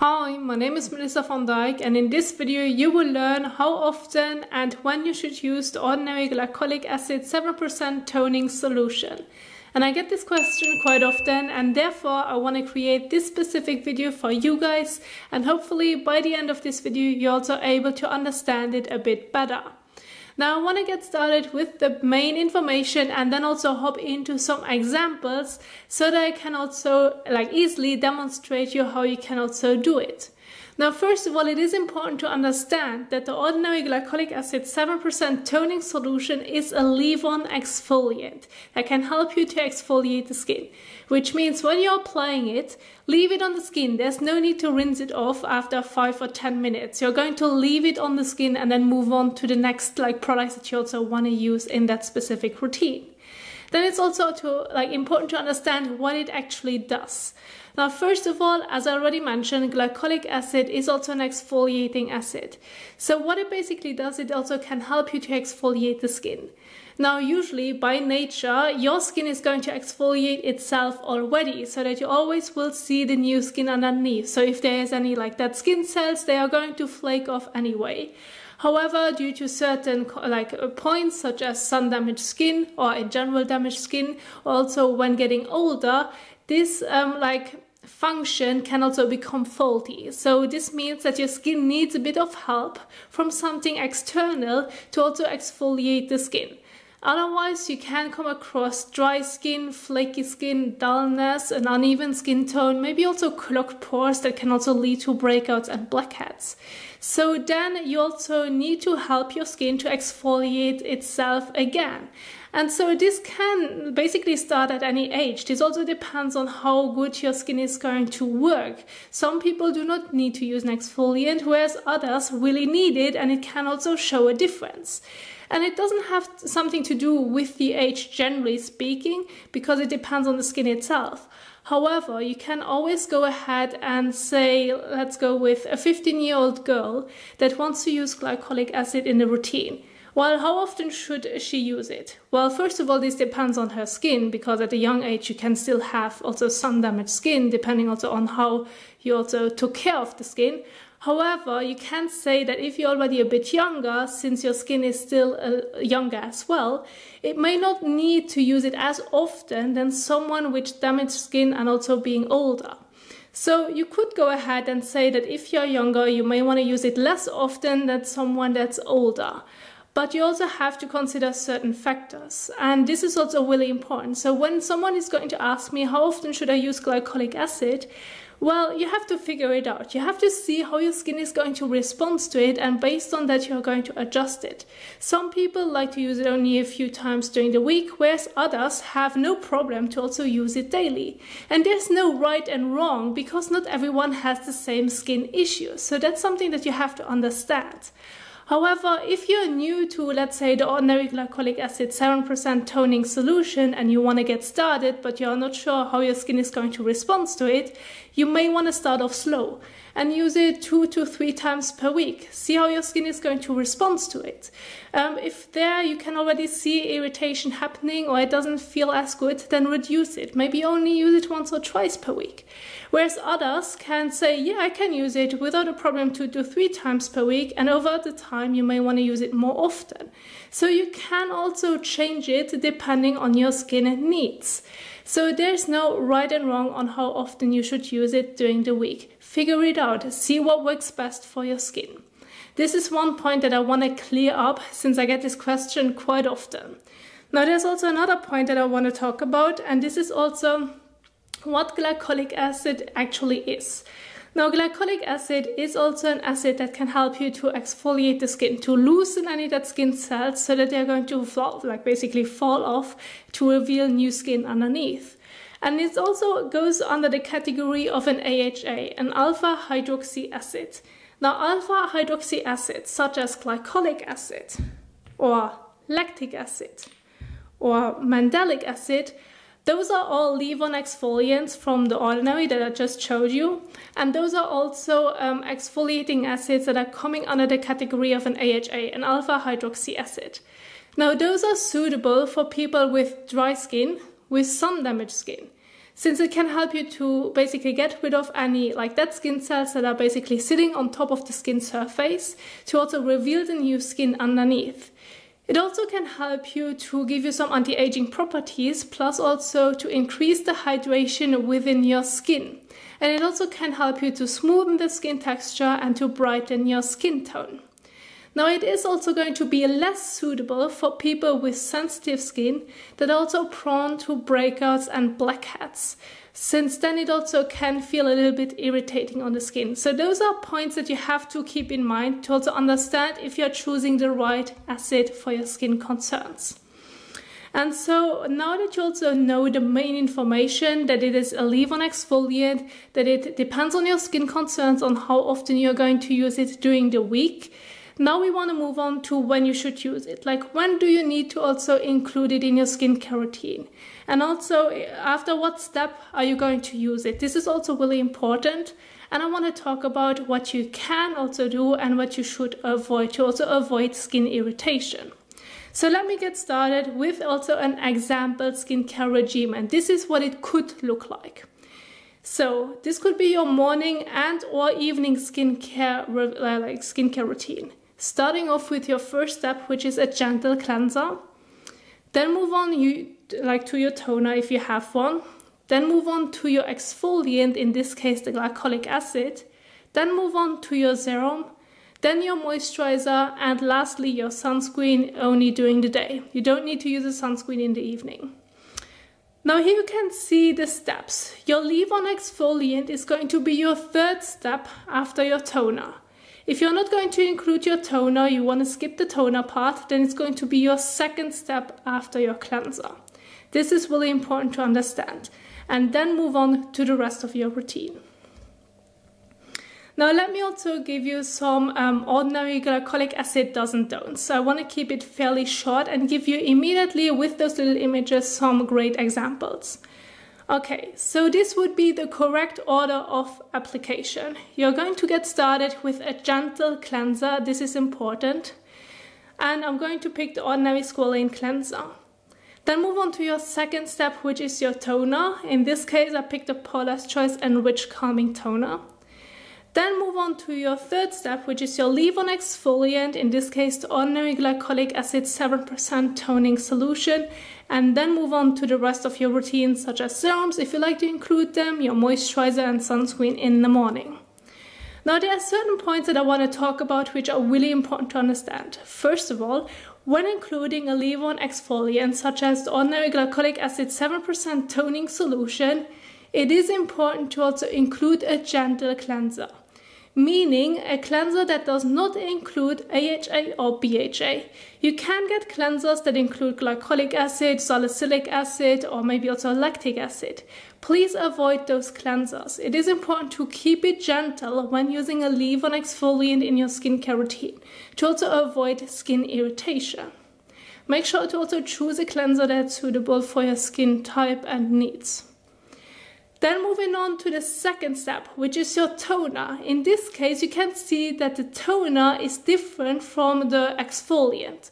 Hi, my name is Melissa van Dijk and in this video you will learn how often and when you should use the ordinary glycolic acid 7% toning solution. And I get this question quite often and therefore I want to create this specific video for you guys and hopefully by the end of this video you're also able to understand it a bit better. Now I want to get started with the main information and then also hop into some examples so that I can also like easily demonstrate you how you can also do it. Now, first of all, it is important to understand that the ordinary glycolic acid 7% toning solution is a leave-on exfoliant that can help you to exfoliate the skin, which means when you're applying it, leave it on the skin. There's no need to rinse it off after 5 or 10 minutes. You're going to leave it on the skin and then move on to the next like products that you also want to use in that specific routine. Then it's also to, like important to understand what it actually does. Now, first of all, as I already mentioned, glycolic acid is also an exfoliating acid. So what it basically does, it also can help you to exfoliate the skin. Now, usually by nature, your skin is going to exfoliate itself already so that you always will see the new skin underneath. So if there is any like that skin cells, they are going to flake off anyway. However, due to certain like points such as sun damaged skin or in general damaged skin, also when getting older, this um, like function can also become faulty. So this means that your skin needs a bit of help from something external to also exfoliate the skin. Otherwise, you can come across dry skin, flaky skin, dullness, an uneven skin tone, maybe also clogged pores that can also lead to breakouts and blackheads. So then you also need to help your skin to exfoliate itself again. And so this can basically start at any age. This also depends on how good your skin is going to work. Some people do not need to use an exfoliant, whereas others really need it and it can also show a difference. And it doesn't have something to do with the age generally speaking, because it depends on the skin itself. However, you can always go ahead and say, let's go with a 15 year old girl that wants to use glycolic acid in the routine. Well, how often should she use it? Well, first of all, this depends on her skin because at a young age you can still have also sun damaged skin, depending also on how you also took care of the skin. However, you can say that if you're already a bit younger, since your skin is still uh, younger as well, it may not need to use it as often than someone with damaged skin and also being older. So you could go ahead and say that if you're younger, you may want to use it less often than someone that's older. But you also have to consider certain factors. And this is also really important. So when someone is going to ask me, how often should I use glycolic acid? Well, you have to figure it out. You have to see how your skin is going to respond to it, and based on that, you're going to adjust it. Some people like to use it only a few times during the week, whereas others have no problem to also use it daily. And there's no right and wrong because not everyone has the same skin issues. So that's something that you have to understand. However, if you're new to, let's say, the ordinary glycolic acid 7% toning solution and you want to get started, but you're not sure how your skin is going to respond to it, you may want to start off slow and use it two to three times per week. See how your skin is going to respond to it. Um, if there you can already see irritation happening or it doesn't feel as good, then reduce it. Maybe only use it once or twice per week. Whereas others can say, yeah, I can use it without a problem two to three times per week, and over the time you may want to use it more often. So you can also change it depending on your skin needs. So there's no right and wrong on how often you should use it during the week. Figure it out, see what works best for your skin. This is one point that I want to clear up since I get this question quite often. Now there's also another point that I want to talk about and this is also what glycolic acid actually is. Now, glycolic acid is also an acid that can help you to exfoliate the skin, to loosen any dead skin cells so that they're going to fall, like basically fall off to reveal new skin underneath. And it also goes under the category of an AHA, an alpha hydroxy acid. Now, alpha hydroxy acids, such as glycolic acid, or lactic acid, or mandelic acid, those are all leave-on exfoliants from the ordinary that I just showed you. And those are also um, exfoliating acids that are coming under the category of an AHA, an alpha hydroxy acid. Now those are suitable for people with dry skin, with sun damaged skin. since it can help you to basically get rid of any like dead skin cells that are basically sitting on top of the skin surface to also reveal the new skin underneath. It also can help you to give you some anti-aging properties plus also to increase the hydration within your skin. And it also can help you to smoothen the skin texture and to brighten your skin tone. Now it is also going to be less suitable for people with sensitive skin that are also prone to breakouts and blackheads, since then it also can feel a little bit irritating on the skin. So those are points that you have to keep in mind to also understand if you're choosing the right acid for your skin concerns. And so now that you also know the main information that it is a leave-on exfoliant, that it depends on your skin concerns on how often you're going to use it during the week, now we want to move on to when you should use it. Like when do you need to also include it in your skincare routine? And also after what step are you going to use it? This is also really important. And I want to talk about what you can also do and what you should avoid to also avoid skin irritation. So let me get started with also an example skincare regime and this is what it could look like. So this could be your morning and or evening skincare like skincare routine starting off with your first step, which is a gentle cleanser. Then move on you like to your toner if you have one. Then move on to your exfoliant, in this case the glycolic acid. Then move on to your serum. Then your moisturizer and lastly your sunscreen only during the day. You don't need to use a sunscreen in the evening. Now here you can see the steps. Your leave-on exfoliant is going to be your third step after your toner. If you're not going to include your toner, you want to skip the toner part, then it's going to be your second step after your cleanser. This is really important to understand. And then move on to the rest of your routine. Now let me also give you some um, ordinary glycolic acid does and don'ts. So I want to keep it fairly short and give you immediately with those little images some great examples. Okay, so this would be the correct order of application. You're going to get started with a gentle cleanser. This is important. And I'm going to pick the ordinary squalane cleanser. Then move on to your second step, which is your toner. In this case, I picked the Paula's Choice Enriched Calming Toner. Then move on to your third step, which is your leave-on exfoliant, in this case the ordinary glycolic acid 7% toning solution, and then move on to the rest of your routine, such as serums, if you like to include them, your moisturizer and sunscreen in the morning. Now there are certain points that I want to talk about which are really important to understand. First of all, when including a leave-on exfoliant such as the ordinary glycolic acid 7% toning solution, it is important to also include a gentle cleanser meaning a cleanser that does not include AHA or BHA. You can get cleansers that include glycolic acid, salicylic acid, or maybe also lactic acid. Please avoid those cleansers. It is important to keep it gentle when using a leave-on exfoliant in your skincare routine to also avoid skin irritation. Make sure to also choose a cleanser that's suitable for your skin type and needs. Then moving on to the second step, which is your toner. In this case, you can see that the toner is different from the exfoliant.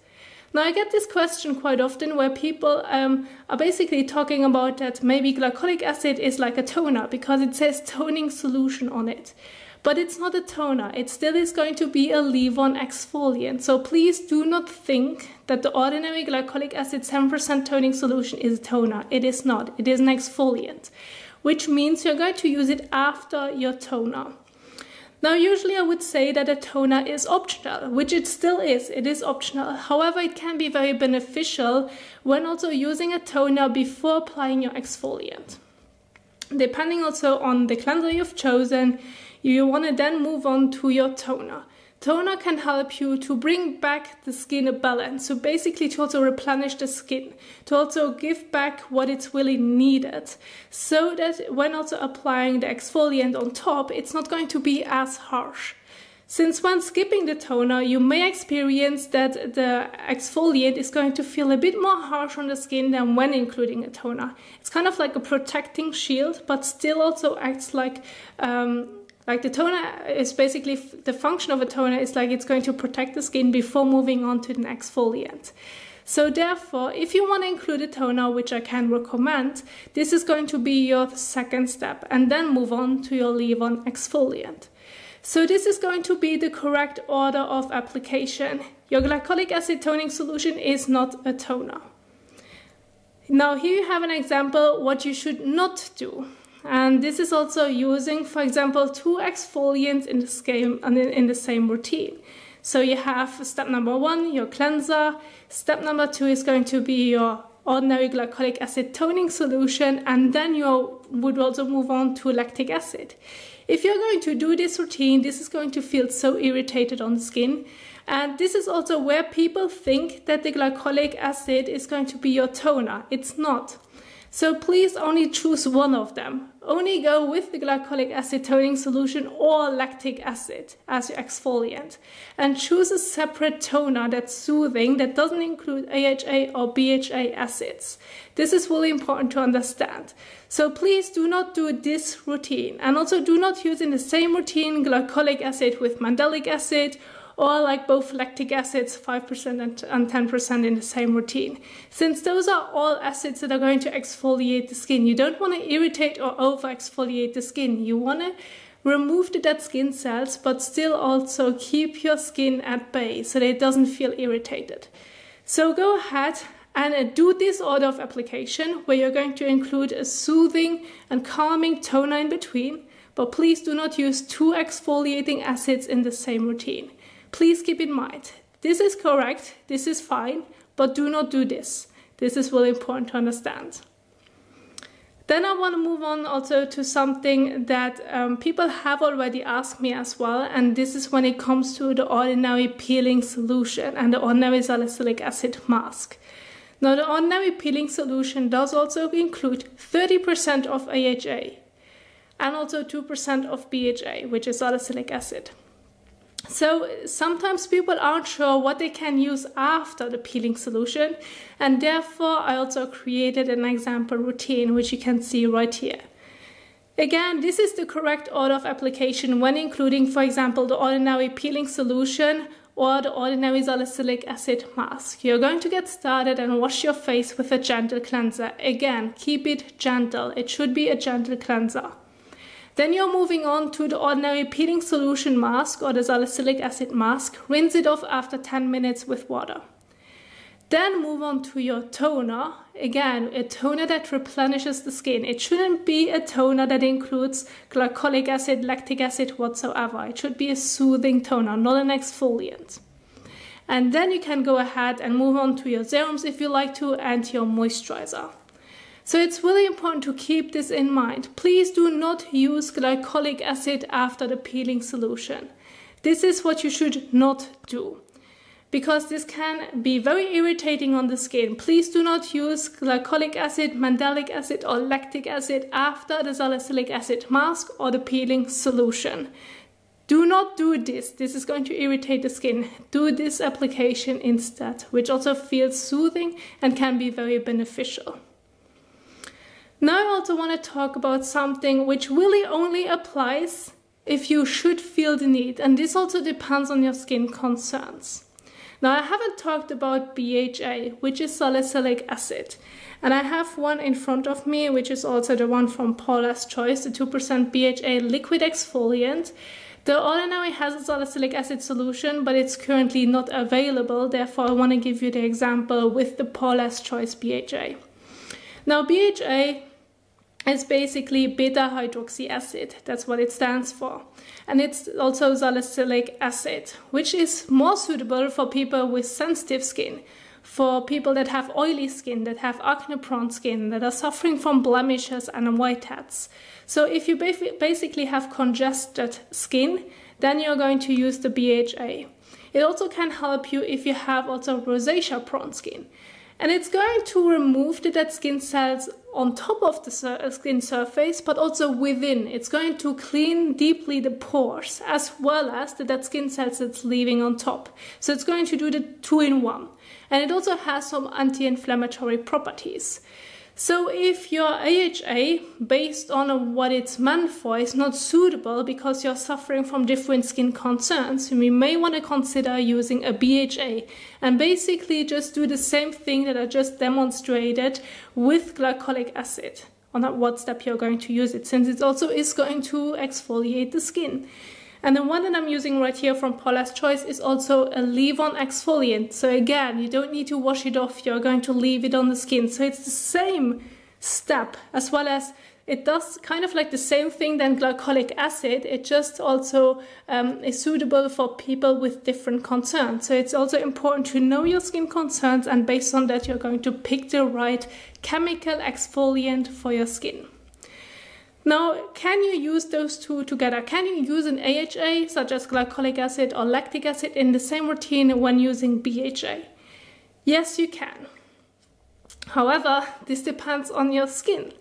Now I get this question quite often where people um, are basically talking about that maybe glycolic acid is like a toner because it says toning solution on it. But it's not a toner, it still is going to be a leave-on exfoliant. So please do not think that the ordinary glycolic acid 7% toning solution is a toner. It is not, it is an exfoliant which means you're going to use it after your toner. Now, usually I would say that a toner is optional, which it still is, it is optional. However, it can be very beneficial when also using a toner before applying your exfoliant. Depending also on the cleanser you've chosen, you want to then move on to your toner. Toner can help you to bring back the skin a balance, so basically to also replenish the skin, to also give back what it's really needed, so that when also applying the exfoliant on top, it's not going to be as harsh. Since when skipping the toner, you may experience that the exfoliant is going to feel a bit more harsh on the skin than when including a toner. It's kind of like a protecting shield, but still also acts like um, like the toner is basically the function of a toner is like it's going to protect the skin before moving on to the exfoliant. So therefore, if you want to include a toner, which I can recommend, this is going to be your second step and then move on to your leave-on exfoliant. So this is going to be the correct order of application. Your glycolic acid toning solution is not a toner. Now here you have an example what you should not do. And this is also using, for example, two exfoliants in the, same, in the same routine. So you have step number one, your cleanser. Step number two is going to be your ordinary glycolic acid toning solution, and then you would also move on to lactic acid. If you're going to do this routine, this is going to feel so irritated on the skin. And this is also where people think that the glycolic acid is going to be your toner. It's not. So please only choose one of them. Only go with the glycolic acid toning solution or lactic acid as your exfoliant. And choose a separate toner that's soothing that doesn't include AHA or BHA acids. This is really important to understand. So please do not do this routine. And also do not use in the same routine glycolic acid with mandelic acid or like both lactic acids, 5% and 10% in the same routine. Since those are all acids that are going to exfoliate the skin, you don't want to irritate or over exfoliate the skin. You want to remove the dead skin cells, but still also keep your skin at bay so that it doesn't feel irritated. So go ahead and uh, do this order of application where you're going to include a soothing and calming toner in between, but please do not use two exfoliating acids in the same routine. Please keep in mind, this is correct, this is fine, but do not do this. This is really important to understand. Then I want to move on also to something that um, people have already asked me as well, and this is when it comes to the ordinary peeling solution and the ordinary salicylic acid mask. Now the ordinary peeling solution does also include 30% of AHA and also 2% of BHA, which is salicylic acid. So sometimes people aren't sure what they can use after the peeling solution and therefore I also created an example routine which you can see right here. Again, this is the correct order of application when including, for example, the ordinary peeling solution or the ordinary salicylic acid mask. You're going to get started and wash your face with a gentle cleanser. Again, keep it gentle. It should be a gentle cleanser. Then you're moving on to the ordinary peeling solution mask or the salicylic acid mask. Rinse it off after 10 minutes with water. Then move on to your toner. Again, a toner that replenishes the skin. It shouldn't be a toner that includes glycolic acid, lactic acid whatsoever. It should be a soothing toner, not an exfoliant. And then you can go ahead and move on to your serums if you like to and your moisturizer. So it's really important to keep this in mind. Please do not use glycolic acid after the peeling solution. This is what you should not do because this can be very irritating on the skin. Please do not use glycolic acid, mandelic acid or lactic acid after the salicylic acid mask or the peeling solution. Do not do this. This is going to irritate the skin. Do this application instead, which also feels soothing and can be very beneficial. Now I also want to talk about something which really only applies if you should feel the need, and this also depends on your skin concerns. Now I haven't talked about BHA, which is salicylic acid, and I have one in front of me, which is also the one from Paula's Choice, the 2% BHA liquid exfoliant. The ordinary has a salicylic acid solution, but it's currently not available, therefore I want to give you the example with the Paula's Choice BHA. Now BHA is basically beta hydroxy acid. That's what it stands for. And it's also salicylic acid, which is more suitable for people with sensitive skin, for people that have oily skin, that have acne prone skin, that are suffering from blemishes and whiteheads. So if you basically have congested skin, then you're going to use the BHA. It also can help you if you have also rosacea prone skin and it's going to remove the dead skin cells on top of the sur uh, skin surface but also within. It's going to clean deeply the pores as well as the dead skin cells that's leaving on top. So it's going to do the two in one. And it also has some anti-inflammatory properties. So if your AHA, based on what it's meant for, is not suitable because you're suffering from different skin concerns, you may want to consider using a BHA and basically just do the same thing that I just demonstrated with glycolic acid on what step you're going to use it since it also is going to exfoliate the skin. And the one that I'm using right here from Paula's Choice is also a leave-on exfoliant. So again, you don't need to wash it off, you're going to leave it on the skin. So it's the same step as well as it does kind of like the same thing than glycolic acid. It just also um, is suitable for people with different concerns. So it's also important to know your skin concerns and based on that you're going to pick the right chemical exfoliant for your skin. Now, can you use those two together? Can you use an AHA, such as glycolic acid or lactic acid, in the same routine when using BHA? Yes, you can. However, this depends on your skin.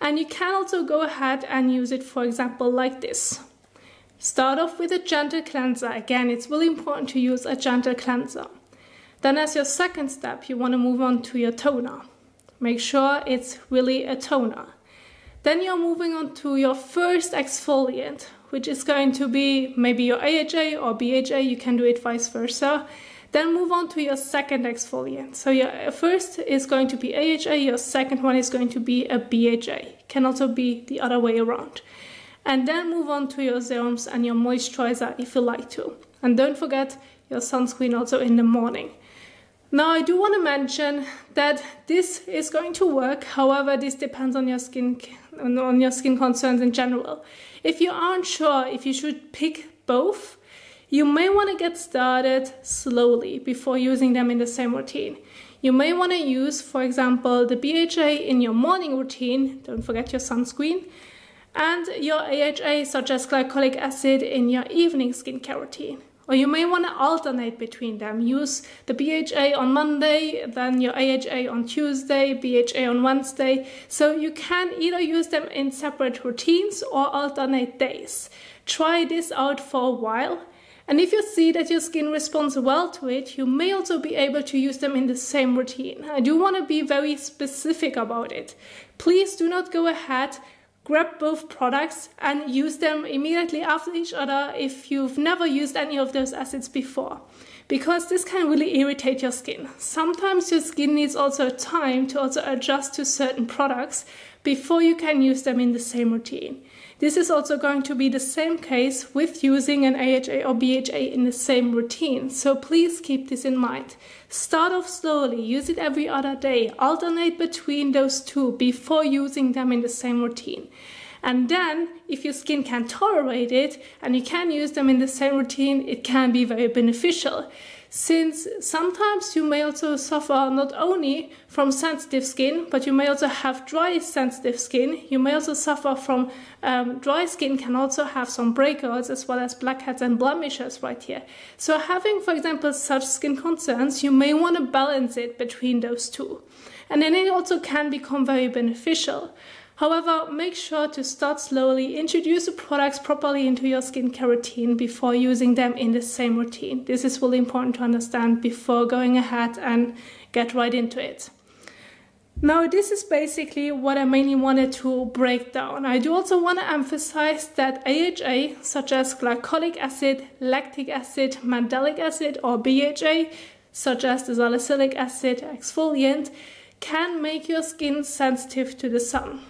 And you can also go ahead and use it, for example, like this. Start off with a gentle cleanser. Again, it's really important to use a gentle cleanser. Then as your second step, you want to move on to your toner. Make sure it's really a toner. Then you're moving on to your first exfoliant, which is going to be maybe your AHA or BHA, you can do it vice versa. Then move on to your second exfoliant. So your uh, first is going to be AHA, your second one is going to be a BHA. Can also be the other way around. And then move on to your serums and your moisturizer if you like to. And don't forget your sunscreen also in the morning. Now I do want to mention that this is going to work, however this depends on your skin on your skin concerns in general. If you aren't sure if you should pick both, you may want to get started slowly before using them in the same routine. You may want to use, for example, the BHA in your morning routine, don't forget your sunscreen, and your AHA such as glycolic acid in your evening skincare routine. Or you may want to alternate between them. Use the BHA on Monday, then your AHA on Tuesday, BHA on Wednesday. So you can either use them in separate routines or alternate days. Try this out for a while. And if you see that your skin responds well to it, you may also be able to use them in the same routine. I do want to be very specific about it. Please do not go ahead grab both products and use them immediately after each other if you've never used any of those acids before because this can really irritate your skin. Sometimes your skin needs also time to also adjust to certain products before you can use them in the same routine. This is also going to be the same case with using an AHA or BHA in the same routine, so please keep this in mind. Start off slowly, use it every other day, alternate between those two before using them in the same routine. And then, if your skin can tolerate it and you can use them in the same routine, it can be very beneficial since sometimes you may also suffer not only from sensitive skin, but you may also have dry sensitive skin. You may also suffer from um, dry skin can also have some breakouts as well as blackheads and blemishes right here. So having, for example, such skin concerns, you may want to balance it between those two. And then it also can become very beneficial. However, make sure to start slowly, introduce the products properly into your skincare routine before using them in the same routine. This is really important to understand before going ahead and get right into it. Now, this is basically what I mainly wanted to break down. I do also want to emphasize that AHA, such as glycolic acid, lactic acid, mandelic acid, or BHA, such as the salicylic acid exfoliant, can make your skin sensitive to the sun.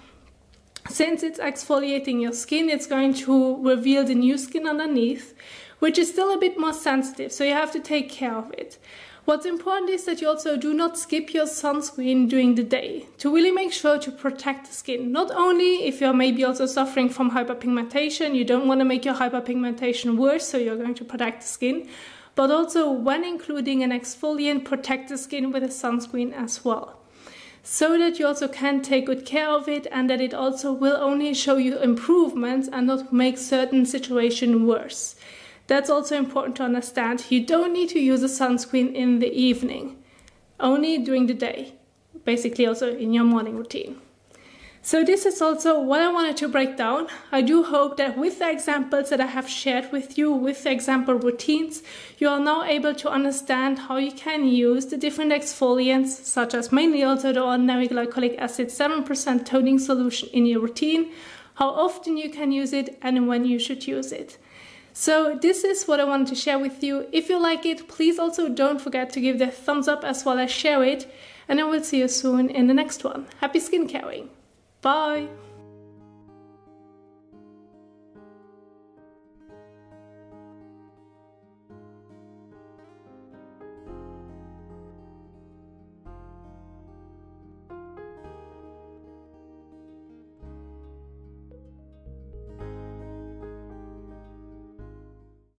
Since it's exfoliating your skin, it's going to reveal the new skin underneath, which is still a bit more sensitive, so you have to take care of it. What's important is that you also do not skip your sunscreen during the day to really make sure to protect the skin. Not only if you're maybe also suffering from hyperpigmentation, you don't want to make your hyperpigmentation worse, so you're going to protect the skin, but also when including an exfoliant, protect the skin with a sunscreen as well so that you also can take good care of it and that it also will only show you improvements and not make certain situation worse. That's also important to understand. You don't need to use a sunscreen in the evening, only during the day, basically also in your morning routine. So this is also what I wanted to break down. I do hope that with the examples that I have shared with you, with the example routines, you are now able to understand how you can use the different exfoliants, such as mainly also the ordinary glycolic acid 7% toning solution in your routine, how often you can use it and when you should use it. So this is what I wanted to share with you. If you like it, please also don't forget to give the thumbs up as well as share it. And I will see you soon in the next one. Happy skincaring! Bye!